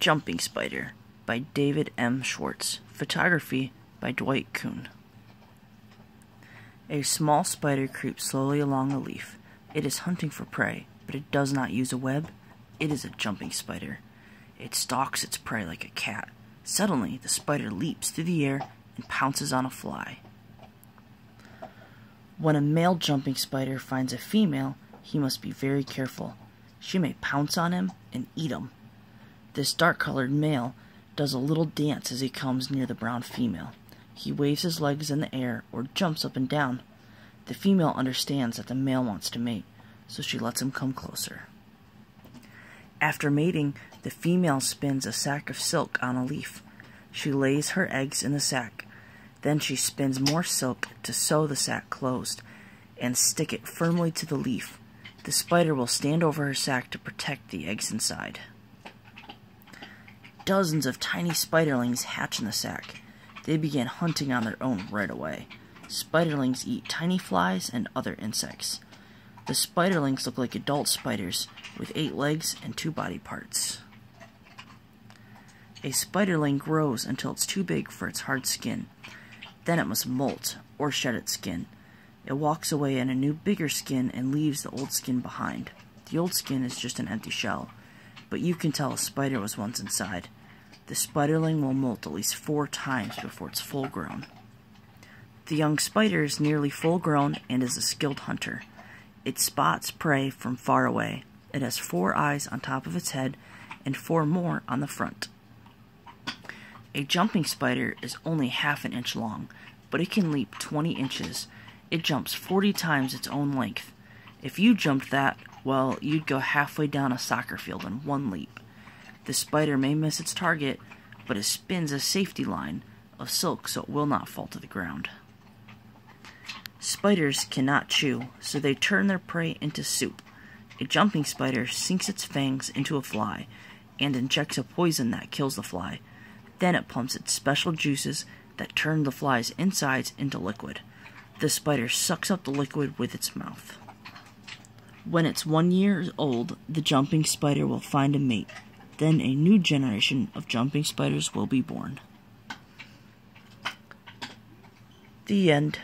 Jumping Spider by David M. Schwartz. Photography by Dwight Kuhn. A small spider creeps slowly along a leaf. It is hunting for prey, but it does not use a web. It is a jumping spider. It stalks its prey like a cat. Suddenly, the spider leaps through the air and pounces on a fly. When a male jumping spider finds a female, he must be very careful. She may pounce on him and eat him. This dark-colored male does a little dance as he comes near the brown female. He waves his legs in the air or jumps up and down. The female understands that the male wants to mate, so she lets him come closer. After mating, the female spins a sack of silk on a leaf. She lays her eggs in the sack. Then she spins more silk to sew the sack closed and stick it firmly to the leaf. The spider will stand over her sack to protect the eggs inside. Dozens of tiny spiderlings hatch in the sack. They begin hunting on their own right away. Spiderlings eat tiny flies and other insects. The spiderlings look like adult spiders with eight legs and two body parts. A spiderling grows until it's too big for its hard skin. Then it must molt, or shed its skin. It walks away in a new bigger skin and leaves the old skin behind. The old skin is just an empty shell but you can tell a spider was once inside. The spiderling will molt at least four times before it's full grown. The young spider is nearly full grown and is a skilled hunter. It spots prey from far away. It has four eyes on top of its head and four more on the front. A jumping spider is only half an inch long, but it can leap 20 inches. It jumps 40 times its own length. If you jumped that, well, you'd go halfway down a soccer field in one leap. The spider may miss its target, but it spins a safety line of silk so it will not fall to the ground. Spiders cannot chew, so they turn their prey into soup. A jumping spider sinks its fangs into a fly and injects a poison that kills the fly. Then it pumps its special juices that turn the fly's insides into liquid. The spider sucks up the liquid with its mouth. When it's one year old, the jumping spider will find a mate. Then a new generation of jumping spiders will be born. The end.